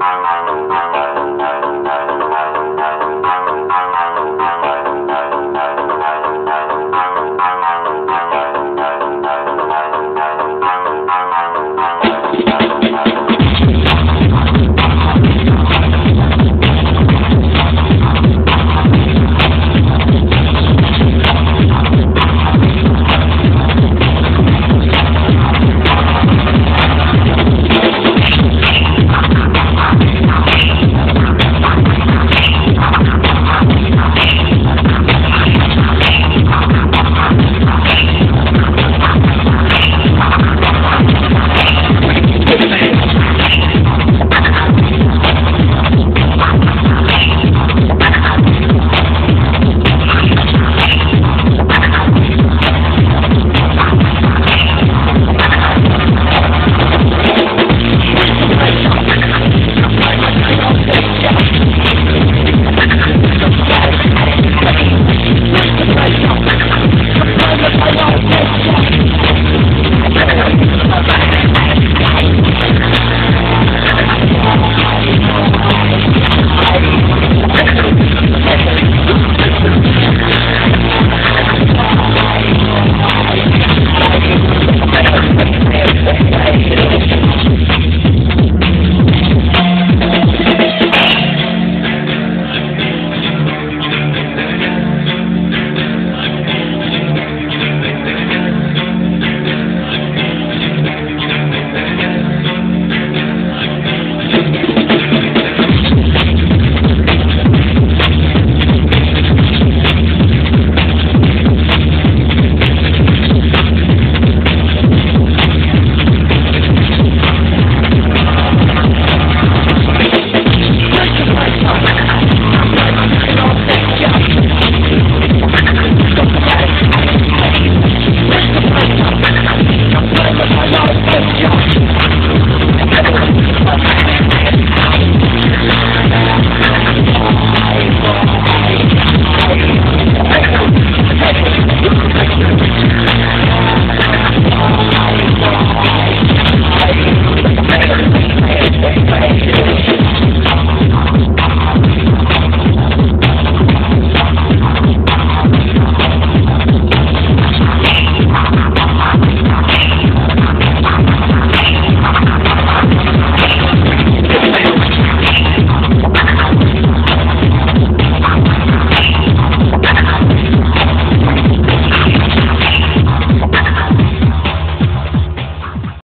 Música